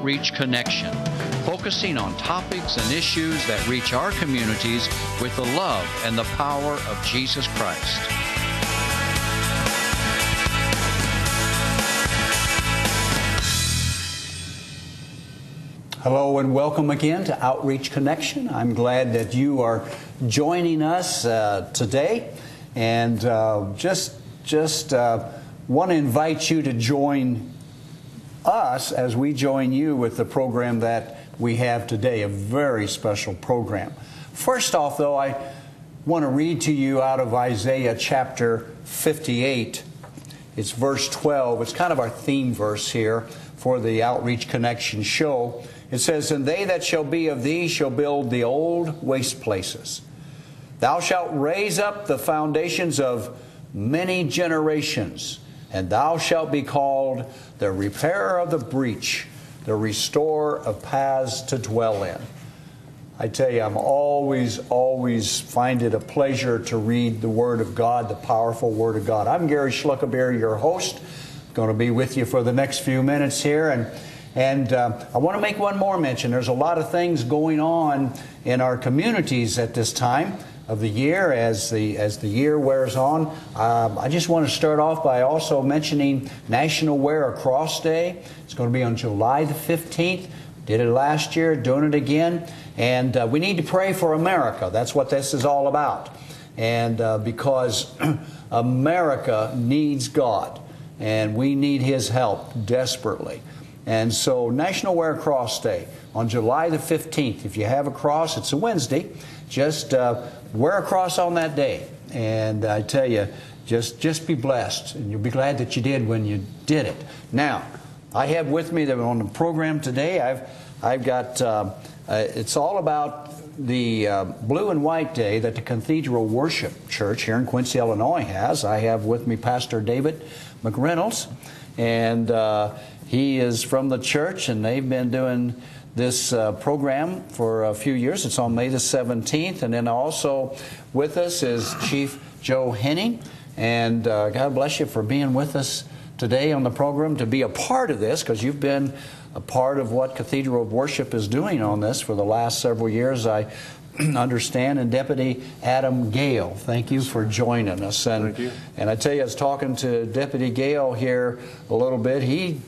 Outreach Connection, focusing on topics and issues that reach our communities with the love and the power of Jesus Christ. Hello and welcome again to Outreach Connection. I'm glad that you are joining us uh, today, and uh, just just uh, want to invite you to join us as we join you with the program that we have today, a very special program. First off, though, I want to read to you out of Isaiah chapter 58. It's verse 12. It's kind of our theme verse here for the Outreach Connection show. It says, And they that shall be of thee shall build the old waste places. Thou shalt raise up the foundations of many generations, and thou shalt be called the repairer of the breach, the restorer of paths to dwell in. I tell you, I'm always, always find it a pleasure to read the Word of God, the powerful Word of God. I'm Gary Schluckabeer, your host. Going to be with you for the next few minutes here, and and uh, I want to make one more mention. There's a lot of things going on in our communities at this time of the year as the as the year wears on. Um, I just want to start off by also mentioning National Wear a Cross Day. It's going to be on July the 15th. Did it last year, doing it again, and uh, we need to pray for America. That's what this is all about, and uh, because America needs God, and we need His help desperately. And so, National Wear a Cross Day on July the 15th. If you have a cross, it's a Wednesday. Just uh, wear a cross on that day. And I tell you, just, just be blessed. And you'll be glad that you did when you did it. Now, I have with me on the program today, I've, I've got, uh, uh, it's all about the uh, blue and white day that the Cathedral Worship Church here in Quincy, Illinois has. I have with me Pastor David McReynolds, and uh, he is from the church, and they've been doing this uh, program for a few years. It's on May the 17th. And then also with us is Chief Joe Henning. And uh, God bless you for being with us today on the program to be a part of this because you've been a part of what Cathedral of Worship is doing on this for the last several years. I understand. And Deputy Adam Gale, thank you for joining us. And, Thank you. And I tell you, I was talking to Deputy Gale here a little bit. He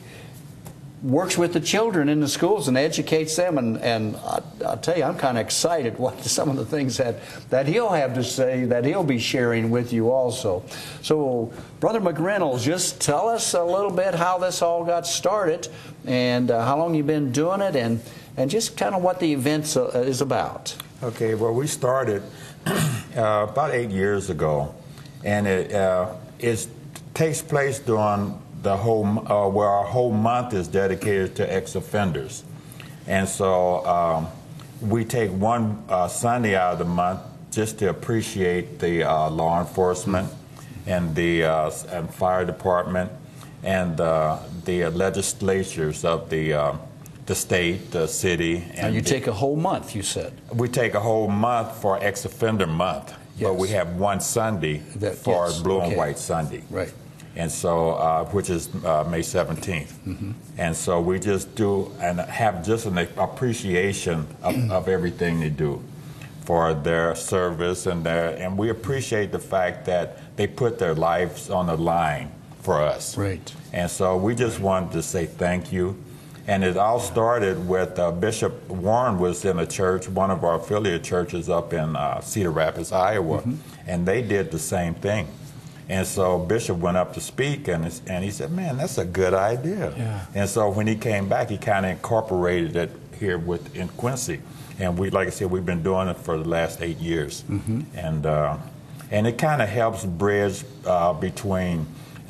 works with the children in the schools and educates them. And, and I, I'll tell you, I'm kind of excited what some of the things that, that he'll have to say that he'll be sharing with you also. So, Brother McReynolds, just tell us a little bit how this all got started and uh, how long you've been doing it and, and just kind of what the event uh, is about. Okay, well, we started uh, about eight years ago, and it uh, it takes place during the whole uh, where our whole month is dedicated to ex-offenders, and so um, we take one uh, Sunday out of the month just to appreciate the uh, law enforcement and the uh, and fire department and uh, the legislatures of the uh, the state, the city, And you the- take a whole month, you said. we take a whole month for ex-offender month, but we have one Sunday That- for yes, Blue okay. and White Sunday. Right. And so, uh, which is uh, May 17th. Mm-hmm. And so we just do and have just an appreciation of, of everything they do for their service and their, and we appreciate the fact that they put their lives on the line for us. Right. And so we just wanted to say thank you. And it all started with uh, Bishop Warren was in a church, one of our affiliate churches up in uh, Cedar Rapids, Iowa, and they did the same thing. And so Bishop went up to speak, and, and he said, "Man, that's a good idea." Yeah. And so when he came back, he kind of incorporated it here with in Quincy, and we, like I said, we've been doing it for the last eight years, and uh, and it kind of helps bridge uh, between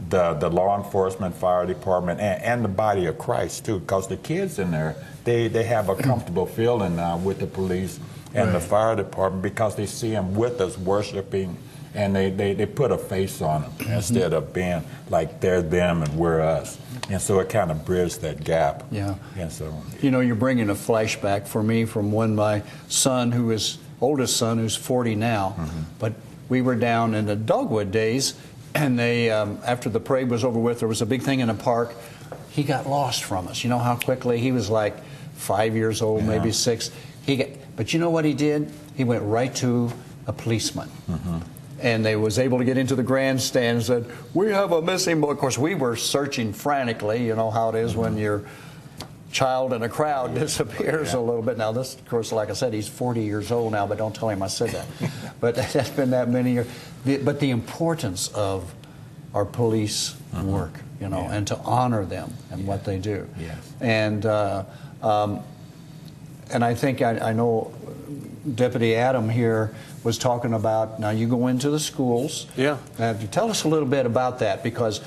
the the law enforcement, fire department, and, and the body of Christ too, because the kids in there they they have a comfortable feeling now with the police and the fire department because they see them with us worshiping. And they, they, they put a face on them mm-hmm. instead of being like they're them and we're us. And so it kind of bridged that gap. Yeah. And so You know, you're bringing a flashback for me from when my son, who is oldest son, who's 40 now, mm-hmm. but we were down in the Dogwood days, and they, um, after the parade was over with, there was a big thing in the park. he got lost from us. You know how quickly he was like five years old, Yeah. maybe six. He got, but you know what he did? He went right to a policeman. Mm-hmm. And they was able to get into the grandstand and said, "We have a missing boy." Of course, we were searching frantically. You know how it is when your child in a crowd disappears a little bit. Now, this, of course, like I said, he's 40 years old now, but don't tell him I said that. but that's been that many years. The, but the importance of our police work, you know, Yeah. and to honor them and what they do. Yes. And uh, um, and I think I, I know Deputy Adam here was talking about now you go into the schools. Yeah. Uh, tell us a little bit about that because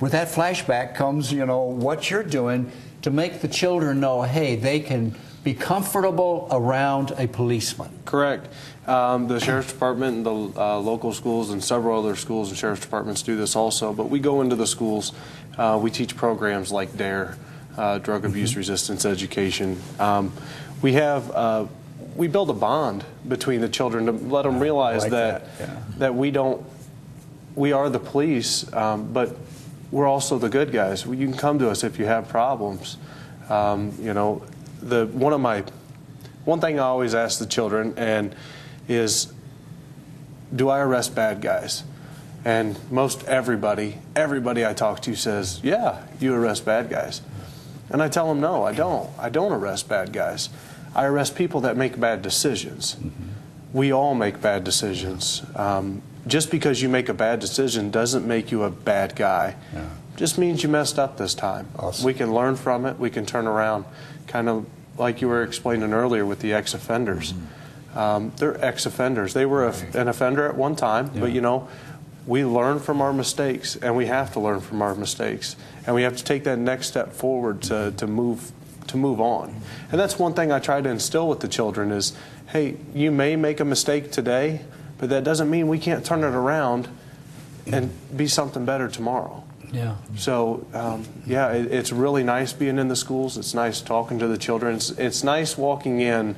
with that flashback comes you know what you're doing to make the children know hey they can be comfortable around a policeman. Correct. Um, the sheriff's department and the uh, local schools and several other schools and sheriff's departments do this also. But we go into the schools. Uh, we teach programs like DARE, uh, drug abuse resistance education. Um, we have uh, we build a bond between the children to let them realize like that that, yeah. that we don't we are the police, um, but we're also the good guys. You can come to us if you have problems. Um, you know, the one of my one thing I always ask the children and is, do I arrest bad guys? And most everybody, everybody I talk to says, yeah, you arrest bad guys. And I tell them, no, I don't. I don't arrest bad guys. I arrest people that make bad decisions. We all make bad decisions. Um, just because you make a bad decision doesn't make you a bad guy. Yeah. Just means you messed up this time. Awesome. We can learn from it. We can turn around, kind of like you were explaining earlier with the ex-offenders. Um, they're ex-offenders. They were a, an offender at one time, but you know, we learn from our mistakes, and we have to learn from our mistakes, and we have to take that next step forward to, to move to move on. And that's one thing I try to instill with the children is, hey, you may make a mistake today, but that doesn't mean we can't turn it around and be something better tomorrow. Yeah. So, um, yeah, it, it's really nice being in the schools. It's nice talking to the children. It's, it's nice walking in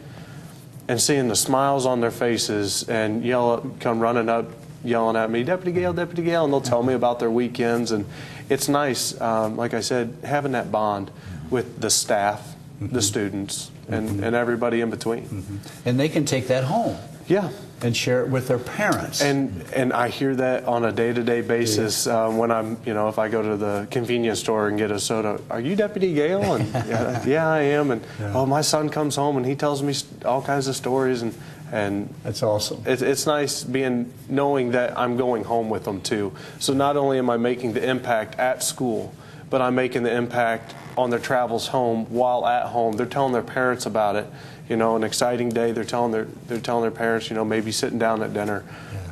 and seeing the smiles on their faces and yell, come running up, yelling at me, Deputy Gale, Deputy Gale, and they'll tell me about their weekends. And it's nice, um, like I said, having that bond with the staff, the students, and, and everybody in between. And they can take that home Yeah. and share it with their parents. And and I hear that on a day to day basis um, when I'm you know if I go to the convenience store and get a soda. Are you Deputy Gale? And yeah, yeah, I am. And oh, my son comes home and he tells me all kinds of stories and and That's awesome. it's, it's nice being knowing that I'm going home with them too. So not only am I making the impact at school, but I'm making the impact on their travels home while at home. They're telling their parents about it. You know, an exciting day. They're telling their they're telling their parents. You know, maybe sitting down at dinner.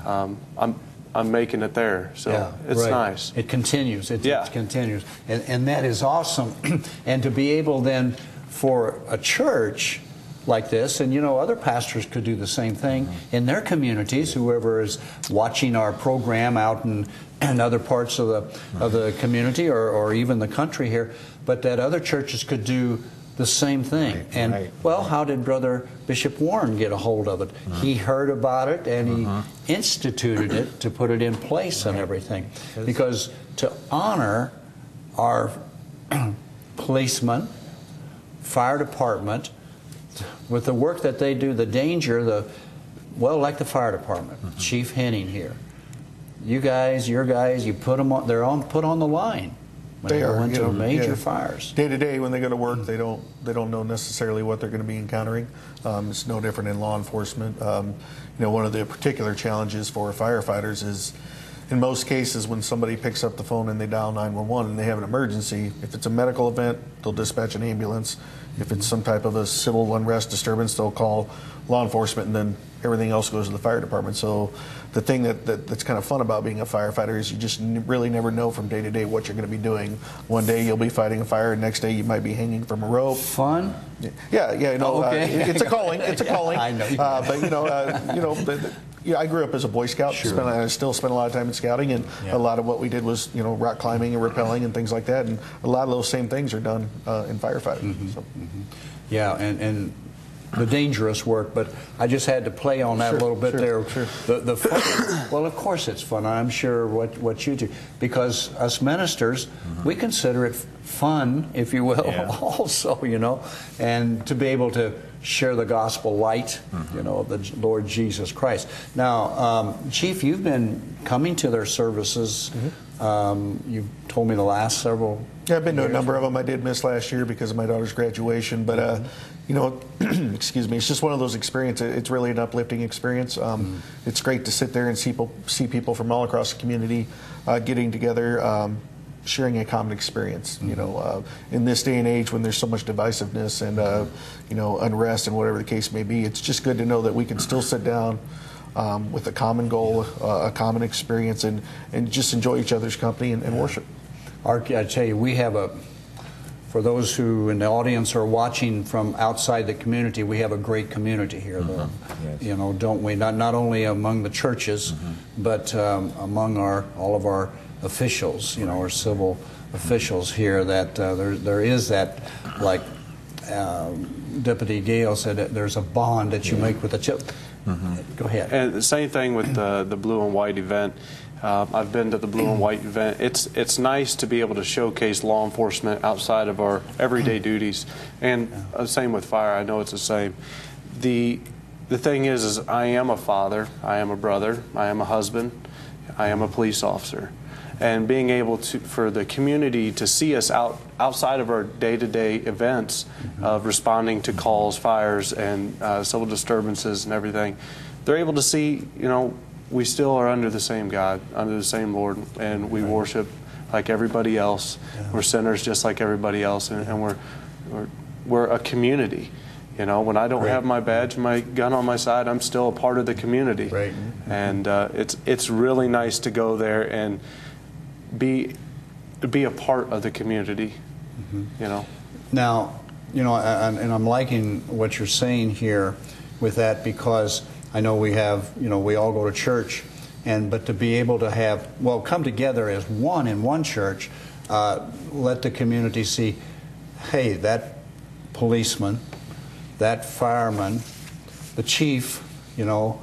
Um, I'm I'm making it there. So Yeah, it's right. nice. It continues. It, Yeah. it continues, and, and that is awesome. and to be able then for a church like this, and you know, other pastors could do the same thing in their communities. Whoever is watching our program out in, in other parts of the of the community or, or even the country here, but that other churches could do the same thing. Right, and right. well, how did Brother Bishop Warren get a hold of it? Uh-huh. He heard about it and he uh-huh. instituted it to put it in place and everything. Because to honor our policemen, fire department, with the work that they do, the danger, the well, like the fire department, Chief Henning here. You guys, your guys, you put them on. They're on put on the line when they, They go are, into yeah, major yeah. fires. Day to day, when they go to work, they don't they don't know necessarily what they're going to be encountering. Um, it's no different in law enforcement. Um, you know, one of the particular challenges for firefighters is, in most cases, when somebody picks up the phone and they dial 911 and they have an emergency. If it's a medical event, they'll dispatch an ambulance. If it's some type of a civil unrest disturbance, they'll call law enforcement, and then everything else goes to the fire department. So, the thing that, that that's kind of fun about being a firefighter is you just n- really never know from day to day what you're going to be doing. One day you'll be fighting a fire, and next day you might be hanging from a rope. Fun. Yeah, yeah, you know, Oh, okay. uh, it's a calling. It's a Yeah, calling. I know. Uh, but you know, uh, you know, the, the, yeah, I grew up as a Boy Scout. Sure. Spent, I still spent a lot of time in scouting, and Yeah. a lot of what we did was, you know, rock climbing and rappelling and things like that. And a lot of those same things are done uh, in firefighting. Mm-hmm. So, Yeah, and, and the dangerous work, but I just had to play on that Sure, a little bit sure, there. sure. The, the fun, well, of course it's fun. I'm sure what, what you do because us ministers, we consider it fun, if you will, Yeah. also, you know, and to be able to share the gospel light, you know, of the Lord Jesus Christ. Now, um, Chief, you've been coming to their services. Um, you've told me the last several. Yeah, I've been to a number of them. I did miss last year because of my daughter's graduation, but uh, you know, excuse me, it's just one of those experiences. It's really an uplifting experience. Um, It's great to sit there and see people, see people from all across the community uh, getting together. Um, sharing a common experience you know uh, in this day and age when there's so much divisiveness and uh, you know unrest and whatever the case may be it's just good to know that we can still sit down um, with a common goal uh, a common experience and and just enjoy each other's company and, and worship Our, I tell you, we have a, for those who in the audience are watching from outside the community, we have a great community here, though. Yes. You know, don't we? Not, not only among the churches, but um, among our, all of our officials, you know, our civil officials here, that uh, there, there is that, like um, Deputy Gale said, that there's a bond that you make with the chip. Go ahead. And the same thing with the, the blue and white event. Uh, I've been to the blue and white event. It's it's nice to be able to showcase law enforcement outside of our everyday duties, and uh, same with fire. I know it's the same. The the thing is, is I am a father, I am a brother, I am a husband, I am a police officer, and being able to for the community to see us out outside of our day-to-day events of responding to calls, fires, and uh, civil disturbances and everything, they're able to see, you know, we still are under the same God, under the same Lord, and we worship like everybody else. We're sinners just like everybody else, and, and we're, we're we're a community. You know, when I don't Right. have my badge, my gun on my side, I'm still a part of the community. Right. And uh, it's it's really nice to go there and be be a part of the community. You know. Now, you know, and, and I'm liking what you're saying here with that because I know we have, you know, we all go to church, and but to be able to have, well, come together as one in one church, uh, let the community see, hey, that policeman, that fireman, the chief, you know,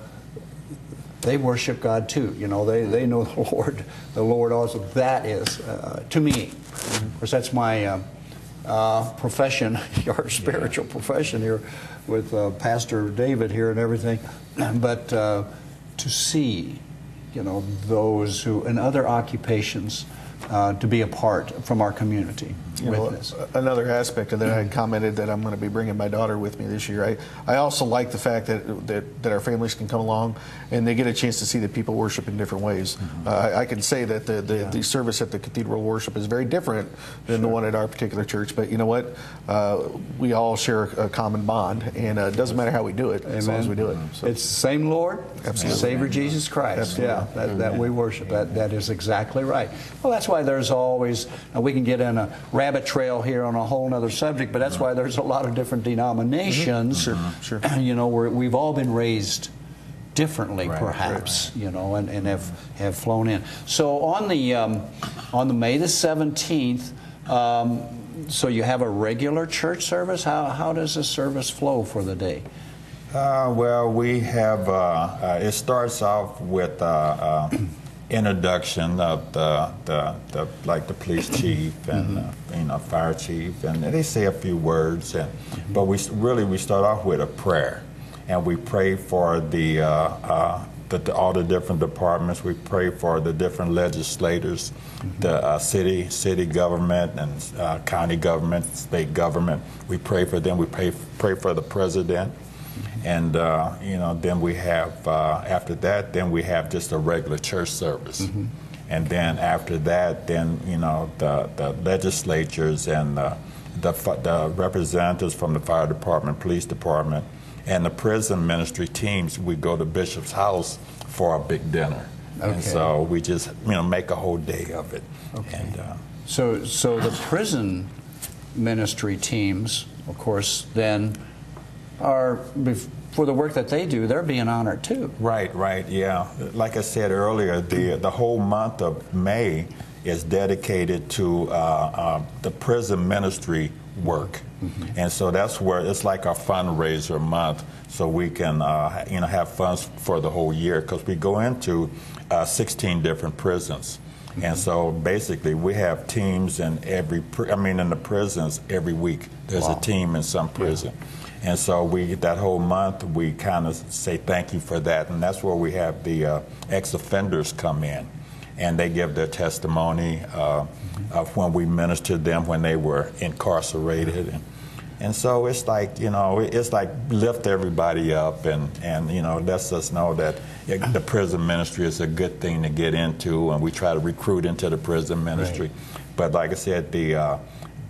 they worship God too. You know, they, they know the Lord. The Lord also. That is, uh, to me, of course, that's my uh, uh, profession, your spiritual profession here with uh, Pastor David here and everything. But uh, to see, you know, those who in other occupations uh, to be a part from our community You know, this. Another aspect of that, I had commented that I'm going to be bringing my daughter with me this year. I, I also like the fact that, that that our families can come along and they get a chance to see that people worship in different ways. Uh, I, I can say that the, the, the service at the cathedral worship is very different than the one at our particular church, but you know what? Uh, we all share a common bond, and uh, it doesn't matter how we do it as long as we do it. So. It's the same Lord, Absolutely. Savior Jesus Christ. Absolutely. Yeah, that, that we worship. That that is exactly right. Well, that's why there's always we can get in a rabbit trail here on a whole other subject, but that's why there's a lot of different denominations. Sure, sure. You know, where we've all been raised differently, Right, perhaps. You know, and, and have have flown in. So on the um, on the May the seventeenth. Um, so you have a regular church service. How how does the service flow for the day? Uh, well, we have. Uh, uh, it starts off with uh, uh, introduction of the, the, the like the police chief and uh, you know fire chief, and they say a few words. And but we really we start off with a prayer, and we pray for the. Uh, uh, the, all the different departments. We pray for the different legislators, the uh, city, city government, and uh, county government, state government. We pray for them. We pray pray for the president, and uh, you know, then we have uh, after that, then we have just a regular church service, and then after that, then you know, the the legislatures and uh, the the representatives from the fire department, police department, and the prison ministry teams. We go to Bishop's house for a big dinner, Okay. and so we just you know make a whole day of it. Okay. And, uh, So, so the prison ministry teams, of course, then are for the work that they do. They're being honored too. Right, right, yeah. Like I said earlier, the the whole month of May is dedicated to uh, uh, the prison ministry work. And so that's where it's like a fundraiser month, so we can uh, you know have funds for the whole year because we go into uh, 16 different prisons. And so basically, we have teams in every, I mean, in the prisons every week. There's Wow. a team in some prison. And so we, that whole month, we kind of say thank you for that. And that's where we have the uh, ex offenders come in and they give their testimony uh, of when we ministered them when they were incarcerated. And, and so it's like, you know, it's like lift everybody up and, and you know, lets us know that it, the prison ministry is a good thing to get into, and we try to recruit into the prison ministry. But like I said, the uh,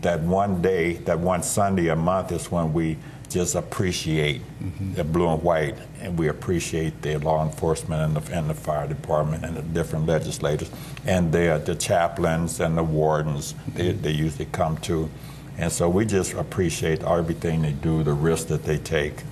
that one day, that one Sunday a month is when we just appreciate mm-hmm. the blue and white, and we appreciate the law enforcement and the, and the fire department and the different legislators, and the, uh, the chaplains and the wardens they, mm-hmm. they usually come to. And so we just appreciate everything they do, the risks that they take,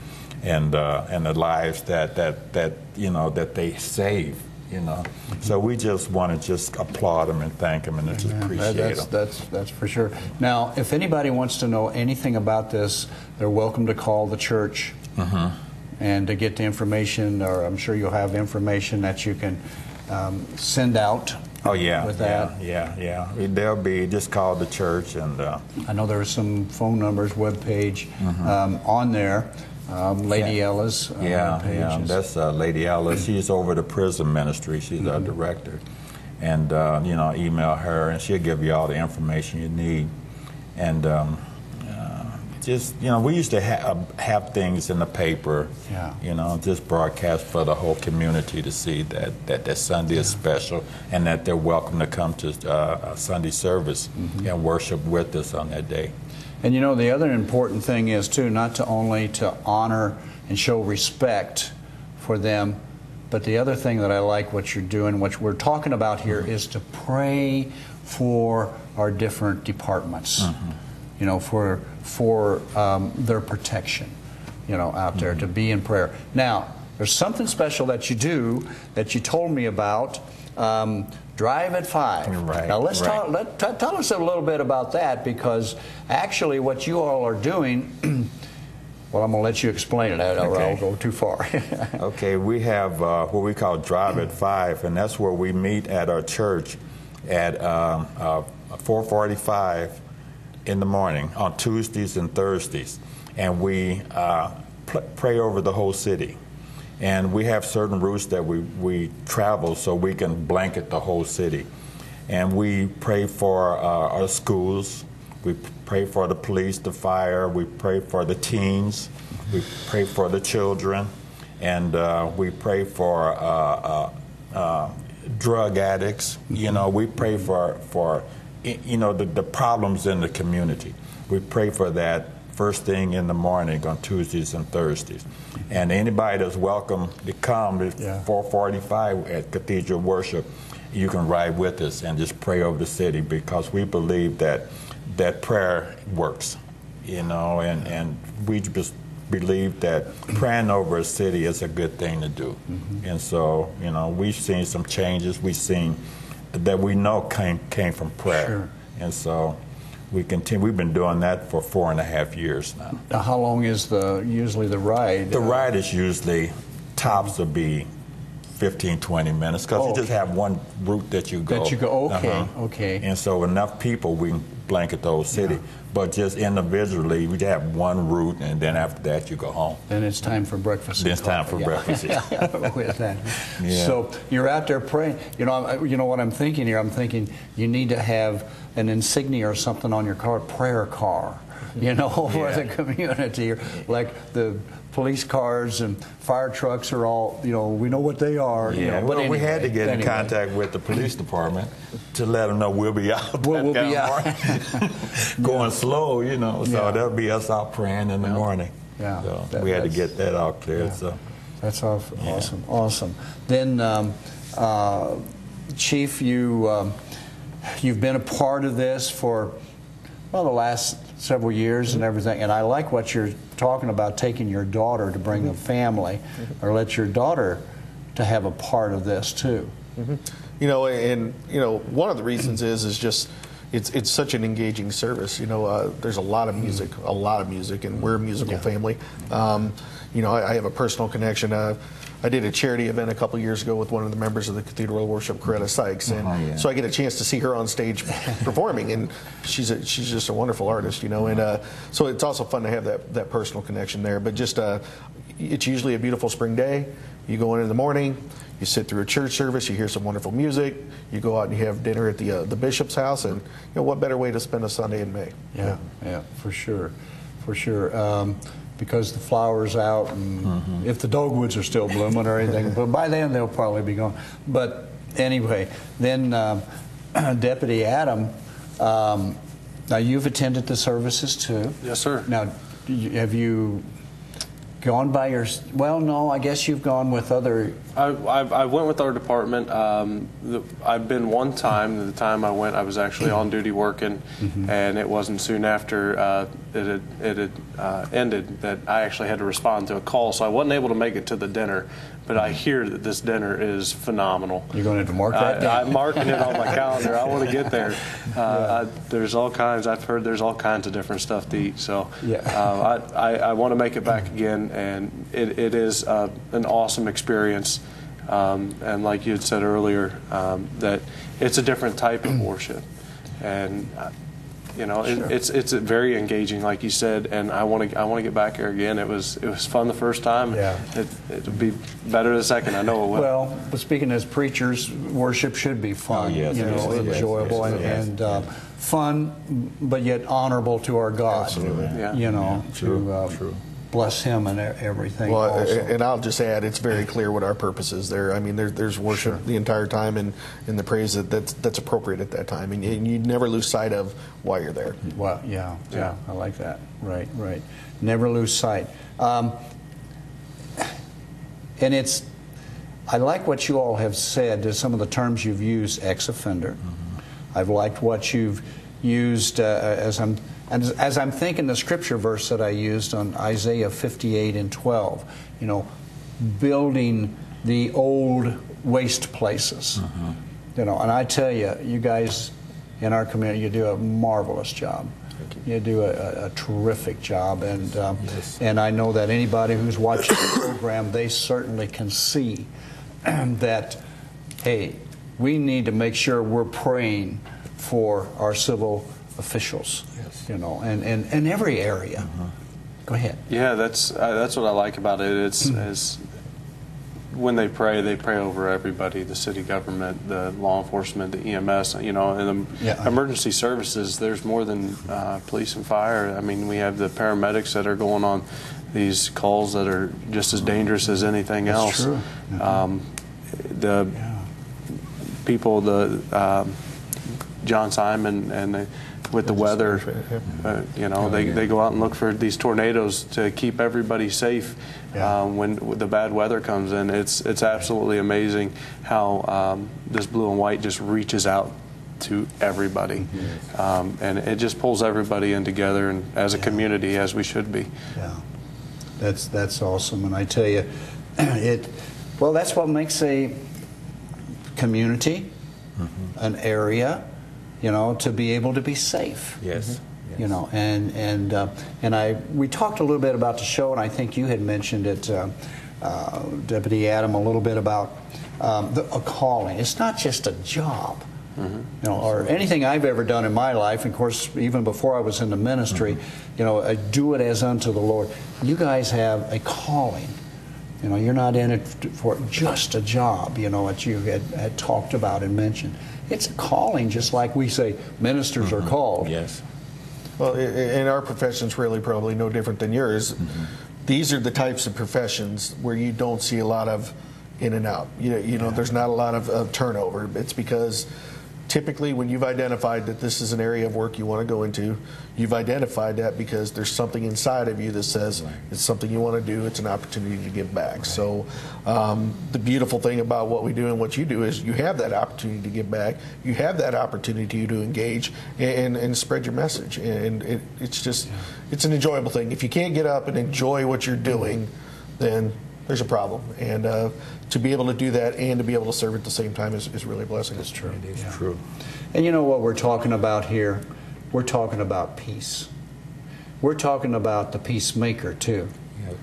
and uh, and the lives that, that that you know that they save. You know, so we just want to just applaud them and thank them and just That- appreciate That's, them. that's, that's for sure. Now, if anybody wants to know anything about this, they're welcome to call the church Mm-hmm. and to get the information, or I'm sure you'll have information that you can um, send out. Oh yeah, with that. yeah, yeah, yeah. They'll be just call the church and uh, I know there are some phone numbers, webpage um, on there. Um, Lady Yeah. Ella's uh, yeah, yeah. That's uh, Lady Ellis. She's over the prison ministry. She's our director, and uh, you know, email her and she'll give you all the information you need. And um, uh, just you know, we used to ha- uh, have things in the paper. Yeah. You know, just broadcast for the whole community to see that that, that Sunday is special and that they're welcome to come to uh, Sunday service and worship with us on that day. And you know, the other important thing is, too, not to only to honor and show respect for them, but the other thing that I like what you're doing, what we're talking about here, is to pray for our different departments. You know, for for um, their protection. You know, out there to be in prayer. Now, there's something special that you do that you told me about. Um, drive at five. Right, Now let's right. talk. Let, t- tell us a little bit about that because actually, what you all are doing. well, I'm going to let you explain it. I- I'll, Okay. I'll go too far. Okay, we have uh, what we call Drive at Five, and that's where we meet at our church at um, uh, 4:45 in the morning on Tuesdays and Thursdays, and we uh, pl- pray over the whole city. And we have certain routes that we, we travel so we can blanket the whole city. And we pray for uh, our schools, we pray for the police, the fire, we pray for the teens, we pray for the children, and uh, we pray for uh, uh, uh, drug addicts. You know, we pray for, for you know, the, the problems in the community. We pray for that first thing in the morning on Tuesdays and Thursdays. And anybody that's welcome to come at Yeah. 445 at Cathedral Worship, you can ride with us and just pray over the city because we believe that that prayer works, you know, and, and we just believe that praying over a city is a good thing to do. Mm-hmm. And so, you know, we've seen some changes. We've seen that we know came, came from prayer. Sure. And so we continue, we've been doing that for four and a half years now. now, how long is the usually the ride? The ride is usually, tops will be 15, 20 minutes, because Oh, you just have one route that you go. Uh-huh. That you go, okay, okay. And so enough people, we can blanket the whole city. But just individually, we have one route, and then after that, you go home. Then it's time for breakfast. Then it's time for breakfast, yeah. With that. Yeah. So you're out there praying. You know, you know what I'm thinking here. I'm thinking you need to have an insignia or something on your car, prayer car. You know, for the community, like the police cars and fire trucks are all. You know, we know what they are. you Yeah, know, but well, we had to anyway, get in contact with the police department to let them know we'll be out. We'll- we'll be kind of morning. Going slow, you know. So Yeah. that'll be us out praying in the morning. Yeah, So that- we had to get that all cleared. So. That's aw- awesome. Awesome. Then, um, uh, Chief, you um, you've been a part of this for well the last several years and everything, and I like what you're talking about taking your daughter to bring the family, or let your daughter to have a part of this too. You know, and you know, one of the reasons is is just it's it's such an engaging service. You know, uh, there's a lot of music, a lot of music, and we're a musical family. Um, you know, I, I have a personal connection. Uh, I did a charity event a couple years ago with one of the members of the Cathedral of Worship, Coretta Sykes, and Oh, yeah. so I get a chance to see her on stage performing, and she's a, she's just a wonderful artist, you know. And uh, so it's also fun to have that that personal connection there. But just uh, it's usually a beautiful spring day. You go in in the morning, you sit through a church service, you hear some wonderful music, you go out and you have dinner at the uh, the bishop's house, and you know what better way to spend a Sunday in May? Yeah, yeah, for sure, for sure. Um, because the flowers out, and if the dogwoods are still blooming or anything, but by then they'll probably be gone. But anyway, then um, Deputy Adam, um, now you've attended the services too. Yes, sir. Now, you- have you gone by your? Well, no, I guess you've gone with other. I, I, I went with our department. Um, the, I've been one time. The time I went, I was actually on duty working, and it wasn't soon after uh, it had, it had uh, ended that I actually had to respond to a call. So I wasn't able to make it to the dinner. But I hear that this dinner is phenomenal. You're going to mark that I, I'm marking it on my calendar. I want to get there. Uh, I, there's all kinds. I've heard there's all kinds of different stuff to eat. So Yeah. uh, I, I, I want to make it back again, and it, it is uh, an awesome experience. Um, and like you had said earlier, um, that it's a different type of worship, and uh, you know it, it's it's very engaging, like you said. And I want to I want to get back here again. It was it was fun the first time. Yeah. It, it'll be better the second. I know it will. Well, but speaking as preachers, worship should be fun, Oh, yes, you know, yes, yes, enjoyable yes, and, yes, and uh, fun, but yet honorable to our God. Absolutely. Yeah. You know, True, to uh, true. Bless Him and everything. Well, also. and I'll just add, it's very clear what our purpose is there. I mean, there, there's worship the entire time and, and the praise that, that's, that's appropriate at that time. And, and you never lose sight of why you're there. Well, yeah, yeah, Yeah. I like that. Right, right. Never lose sight. Um, and it's, I like what you all have said, to some of the terms you've used, ex offender. I've liked what you've used uh, as I'm. And as- as I'm thinking the scripture verse that I used on Isaiah 58 and 12, you know, building the old waste places. You know, and I tell you, you guys in our community, you do a marvelous job. You do a, a, terrific job, and um, and I know that anybody who's watching the program, they certainly can see that, hey, we need to make sure we're praying for our civil officials. Yes. You know, and and in every area. Go ahead. Yeah, that's uh, that's what I like about it. It's Hmm. is when they pray, they pray over everybody: the city government, the law enforcement, the EMS. You know, and the Yeah. emergency services. There's more than uh, police and fire. I mean, we have the paramedics that are going on these calls that are just as dangerous as anything That's else. true. Mhm. Um, the people, the um, John Simon and the, with the weather, uh, you know, they, they go out and look for these tornadoes to keep everybody safe Yeah. um, when the bad weather comes in. It's it's absolutely amazing how um, this blue and white just reaches out to everybody, um, and it just pulls everybody in together and as a community as we should be. Yeah, that's that's awesome, and I tell you, it. Well, that's what makes a community, an area, you know, to be able to be safe. Yes. You know, and and uh, and I we talked a little bit about the show, and I think you had mentioned it, uh, uh, Deputy Adam, a little bit about um, the, a calling. It's not just a job, Mm-hmm. you know, or anything I've ever done in my life. Of course, even before I was in the ministry, you know, I do it as unto the Lord. You guys have a calling. You know, you're not in it for just a job. You know, what you had, had talked about and mentioned. It's a calling, just like we say ministers are mm-hmm. called. Yes. Well, i- i- and our profession's really probably no different than yours. Mm-hmm. These are the types of professions where you don't see a lot of in and out. You know, you know there's not a lot of, of turnover. It's because typically when you've identified that this is an area of work you want to go into, you've identified that because there's something inside of you that says it's something you want to do. It's an opportunity to give back. So um, the beautiful thing about what we do and what you do is you have that opportunity to give back. You have that opportunity to engage and, and spread your message. And it, it's just it's an enjoyable thing. If you can't get up and enjoy what you're doing, then there's a problem. And uh, to be able to do that and to be able to serve at the same time is, is really a blessing. It's true. It is true. And you know what we're talking about here? We're talking about peace. We're talking about the peacemaker, too. Yeah.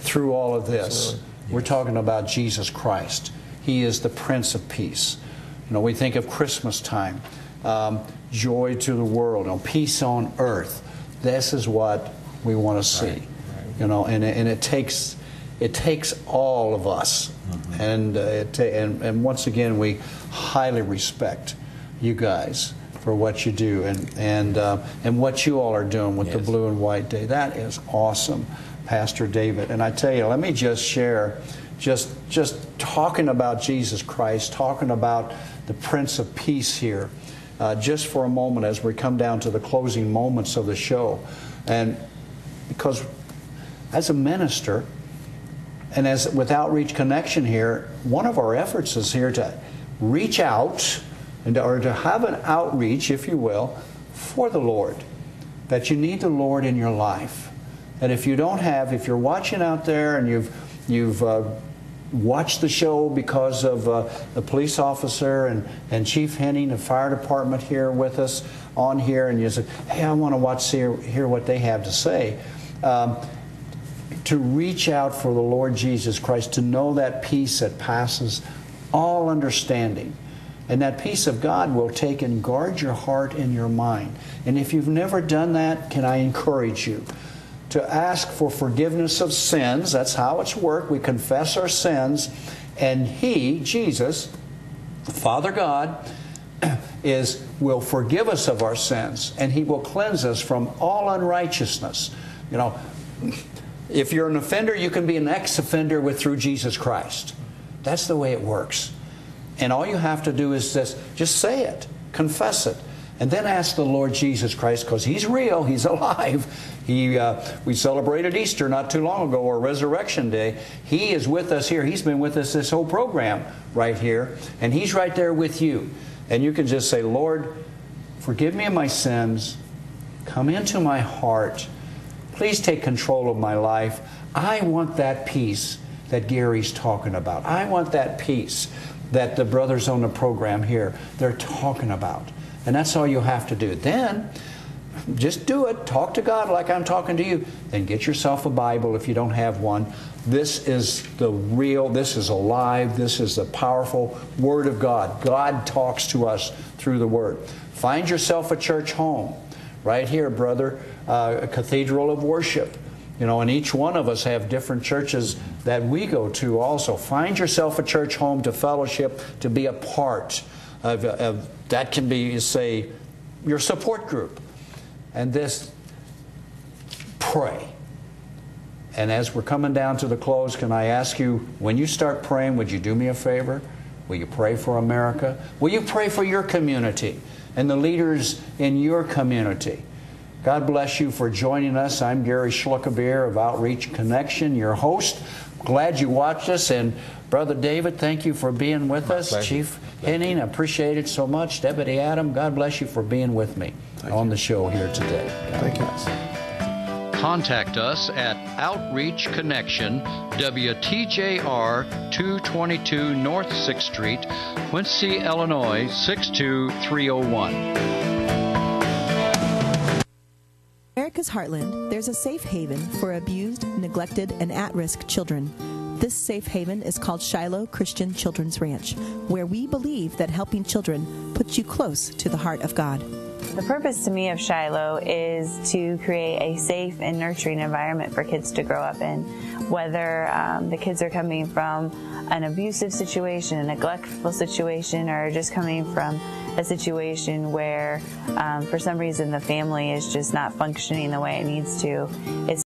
Through all of this, Absolutely. we're talking about Jesus Christ. He is the Prince of Peace. You know, we think of Christmas time, um, joy to the world, you know, peace on earth. This is what we want to see. Right. You know, and, and it takes it takes all of us. And, uh, it ta- and and once again, we highly respect you guys for what you do and and uh, and what you all are doing with the Blue and White Day. That is awesome, Pastor David. And I tell you, let me just share, just just talking about Jesus Christ, talking about the Prince of Peace here, uh, just for a moment as we come down to the closing moments of the show, and because as a minister and as with outreach connection here one of our efforts is here to reach out and to, or to have an outreach if you will for the lord that you need the lord in your life. And if you don't have if you're watching out there and you've you've uh, watched the show because of uh, the police officer and, and chief henning the fire department here with us on here and you said hey i want to watch hear, hear what they have to say um, to reach out for the Lord Jesus Christ, to know that peace that passes all understanding. And that peace of God will take and guard your heart and your mind. And if you've never done that, can I encourage you to ask for forgiveness of sins? That's how it's worked. We confess our sins, and He, Jesus, Father God, is will forgive us of our sins and he will cleanse us from all unrighteousness. You know, if you're an offender, you can be an ex-offender with through Jesus Christ. That's the way it works. And all you have to do is just, just say it, confess it, and then ask the Lord Jesus Christ because He's real, He's alive. He, uh, we celebrated Easter not too long ago, or Resurrection Day. He is with us here. He's been with us this whole program right here, and He's right there with you. And you can just say, Lord, forgive me of my sins. Come into my heart. Please take control of my life. I want that peace that Gary's talking about. I want that peace that the brothers on the program here they're talking about. And that's all you have to do. Then just do it. Talk to God like I'm talking to you. Then get yourself a Bible if you don't have one. This is the real, this is alive, this is the powerful Word of God. God talks to us through the Word. Find yourself a church home. Right here, brother, uh, a cathedral of worship. You know, and each one of us have different churches that we go to also. Find yourself a church home to fellowship, to be a part of, of that can be, say, your support group. And this, pray. And as we're coming down to the close, can I ask you, when you start praying, would you do me a favor? Will you pray for America? Will you pray for your community and the leaders in your community? God bless you for joining us. I'm Gary Schluckabeer of Outreach Connection, your host. Glad you watched us. And Brother David, thank you for being with us. pleasure. Chief Henning, I appreciate it so much. Deputy Adam, God bless you for being with me on the show here today. God Thank you. Contact us at Outreach Connection, WTJR 222 North 6th Street, Quincy, Illinois 62301. America's Heartland, there's a safe haven for abused, neglected, and at risk children. This safe haven is called Shiloh Christian Children's Ranch, where we believe that helping children puts you close to the heart of God. The purpose to me of Shiloh is to create a safe and nurturing environment for kids to grow up in. Whether um, the kids are coming from an abusive situation, a neglectful situation, or just coming from a situation where um, for some reason the family is just not functioning the way it needs to, it's